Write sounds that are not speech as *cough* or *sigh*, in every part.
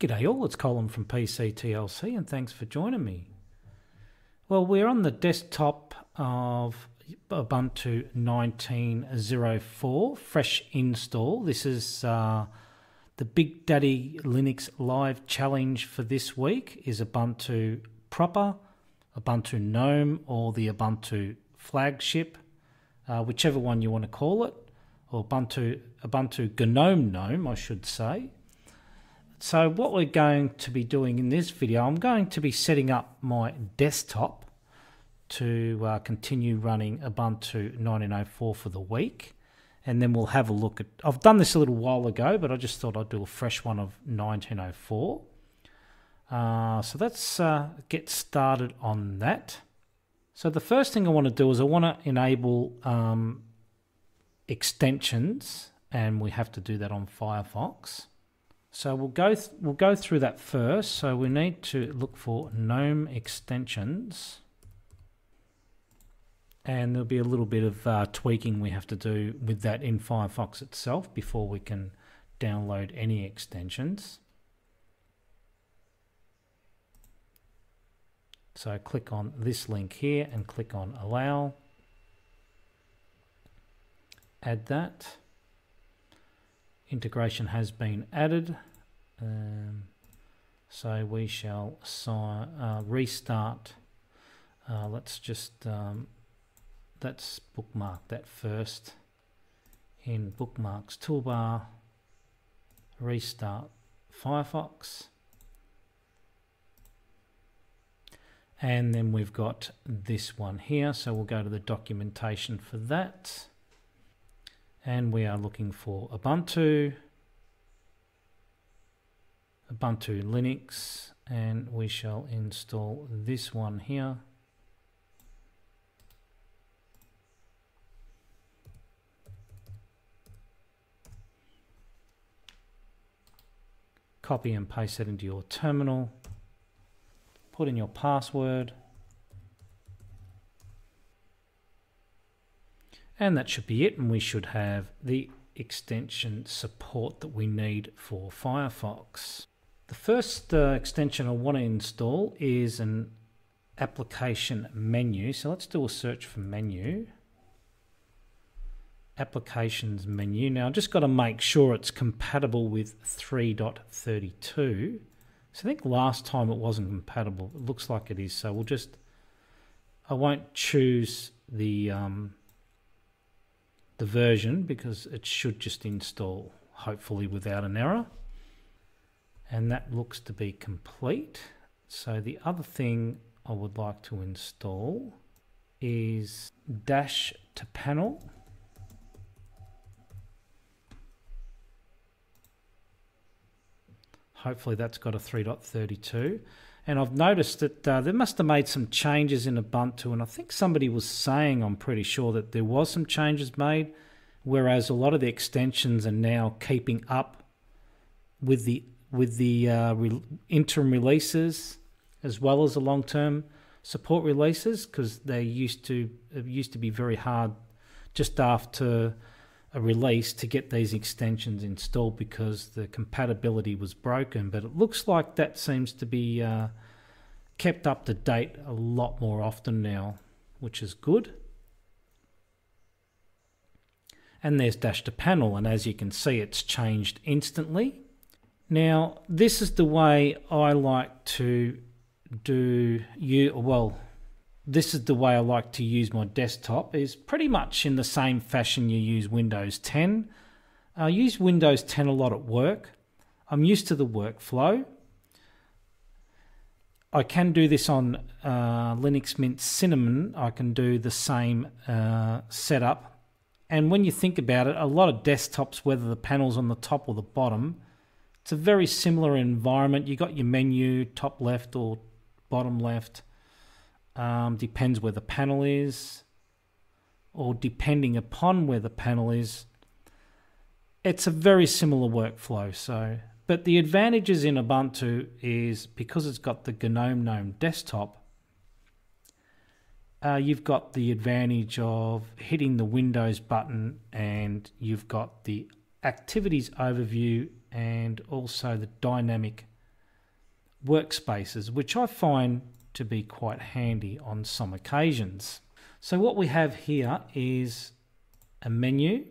G'day all, it's Colin from PCTLC and thanks for joining me. Well, we're on the desktop of Ubuntu 19.04, fresh install. This is uh, the Big Daddy Linux Live Challenge for this week is Ubuntu proper, Ubuntu GNOME or the Ubuntu flagship, uh, whichever one you want to call it, or Ubuntu, Ubuntu GNOME GNOME, I should say. So what we're going to be doing in this video, I'm going to be setting up my desktop to uh, continue running Ubuntu 1904 for the week. And then we'll have a look at, I've done this a little while ago, but I just thought I'd do a fresh one of 1904. Uh, so let's uh, get started on that. So the first thing I want to do is I want to enable um, extensions, and we have to do that on Firefox. So we'll go we'll go through that first. So we need to look for GNOME extensions. And there'll be a little bit of uh, tweaking we have to do with that in Firefox itself before we can download any extensions. So click on this link here and click on allow. Add that integration has been added. Um, so we shall uh, restart. Uh, let's just um, let's bookmark that first in bookmarks toolbar. Restart Firefox. And then we've got this one here. So we'll go to the documentation for that and we are looking for Ubuntu, Ubuntu Linux, and we shall install this one here. Copy and paste it into your terminal. Put in your password. And that should be it. And we should have the extension support that we need for Firefox. The first uh, extension I want to install is an application menu. So let's do a search for menu. Applications menu. Now I've just got to make sure it's compatible with 3.32. So I think last time it wasn't compatible. It looks like it is. So we'll just, I won't choose the um, the version because it should just install hopefully without an error. And that looks to be complete. So the other thing I would like to install is dash to panel. Hopefully that's got a 3.32 and I've noticed that uh, they must have made some changes in Ubuntu, and I think somebody was saying, I'm pretty sure, that there was some changes made, whereas a lot of the extensions are now keeping up with the with the uh, re- interim releases as well as the long term support releases because they used to it used to be very hard just after a release to get these extensions installed because the compatibility was broken. But it looks like that seems to be uh, kept up to date a lot more often now, which is good. And there's dash to panel, and as you can see, it's changed instantly. Now, this is the way I like to do you well this is the way I like to use my desktop is pretty much in the same fashion you use Windows 10. I use Windows 10 a lot at work. I'm used to the workflow. I can do this on uh, Linux Mint Cinnamon. I can do the same uh, setup. And when you think about it, a lot of desktops, whether the panel's on the top or the bottom, it's a very similar environment. You got your menu, top left or bottom left um, depends where the panel is, or depending upon where the panel is, it's a very similar workflow. So, but the advantages in Ubuntu is because it's got the GNOME GNOME desktop. Uh, you've got the advantage of hitting the Windows button, and you've got the activities overview and also the dynamic workspaces, which I find to be quite handy on some occasions. So what we have here is a menu.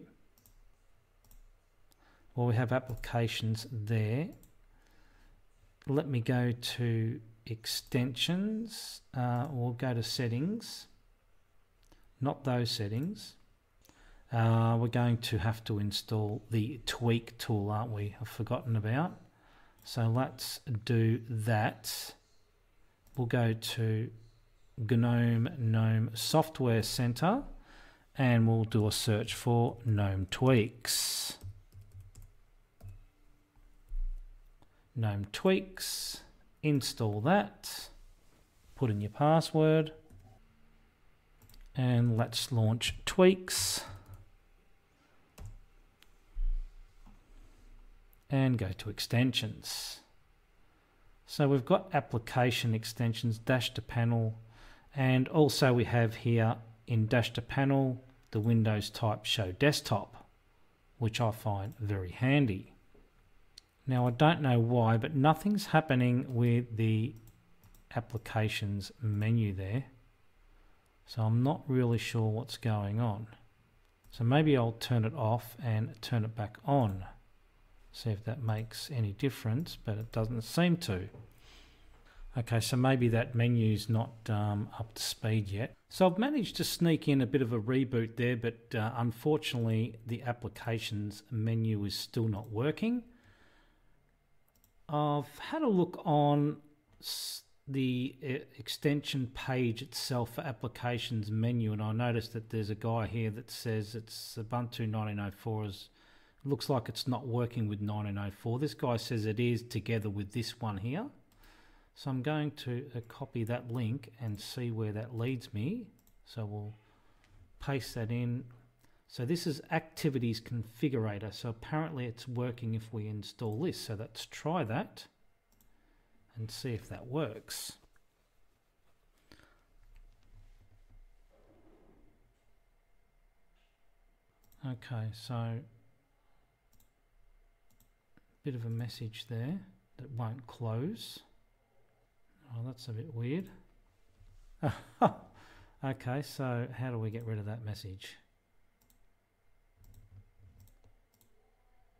Well, we have applications there. Let me go to extensions. Uh, we'll go to settings. Not those settings. Uh, we're going to have to install the tweak tool, aren't we? I've forgotten about. So let's do that. We'll go to GNOME GNOME Software Center and we'll do a search for GNOME Tweaks. GNOME Tweaks, install that, put in your password, and let's launch Tweaks. And go to extensions. So we've got application extensions, dash to panel, and also we have here in dash to panel the Windows type show desktop, which I find very handy. Now I don't know why, but nothing's happening with the applications menu there. So I'm not really sure what's going on. So maybe I'll turn it off and turn it back on. See if that makes any difference, but it doesn't seem to. Okay, so maybe that menu's not um, up to speed yet. So I've managed to sneak in a bit of a reboot there, but uh, unfortunately the applications menu is still not working. I've had a look on the uh, extension page itself for applications menu and I noticed that there's a guy here that says it's Ubuntu 1904 is looks like it's not working with 1904. This guy says it is together with this one here. So I'm going to uh, copy that link and see where that leads me. So we'll paste that in. So this is activities configurator. So apparently it's working if we install this. So let's try that and see if that works. Okay, so bit of a message there that won't close. Oh, that's a bit weird. *laughs* okay, so how do we get rid of that message?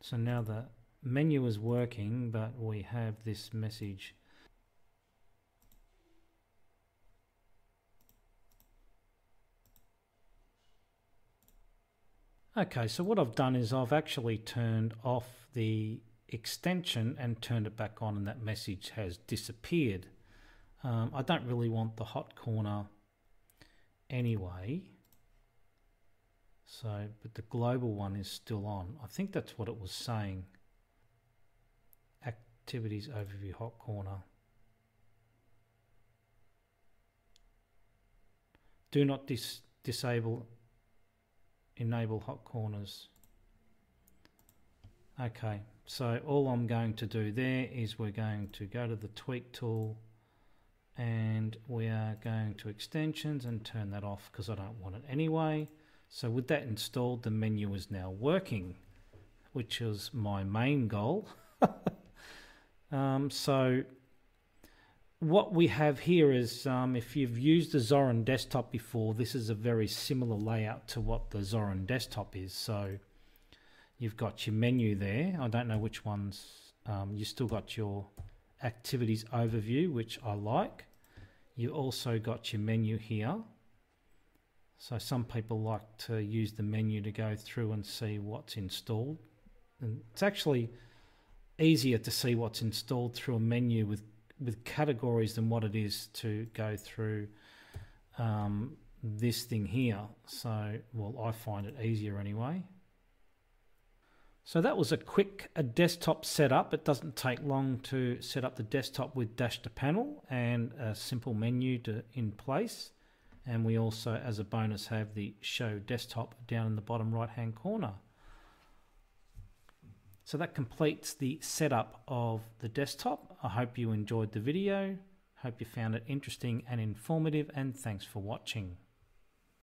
So now the menu is working, but we have this message. Okay, so what I've done is I've actually turned off the extension and turned it back on and that message has disappeared. Um, I don't really want the hot corner anyway. So, but the global one is still on. I think that's what it was saying. Activities overview hot corner. Do not dis disable enable hot corners. Okay, so all I'm going to do there is we're going to go to the tweak tool and we are going to extensions and turn that off because I don't want it anyway. So with that installed, the menu is now working, which is my main goal. *laughs* um, so what we have here is um, if you've used the Zorin desktop before, this is a very similar layout to what the Zorin desktop is. So you've got your menu there. I don't know which ones. Um, you still got your activities overview, which I like. You also got your menu here. So some people like to use the menu to go through and see what's installed. And it's actually easier to see what's installed through a menu with, with categories than what it is to go through um, this thing here. So, well, I find it easier anyway. So that was a quick a desktop setup. It doesn't take long to set up the desktop with dash to panel and a simple menu to, in place. And we also, as a bonus, have the show desktop down in the bottom right hand corner. So that completes the setup of the desktop. I hope you enjoyed the video. Hope you found it interesting and informative and thanks for watching.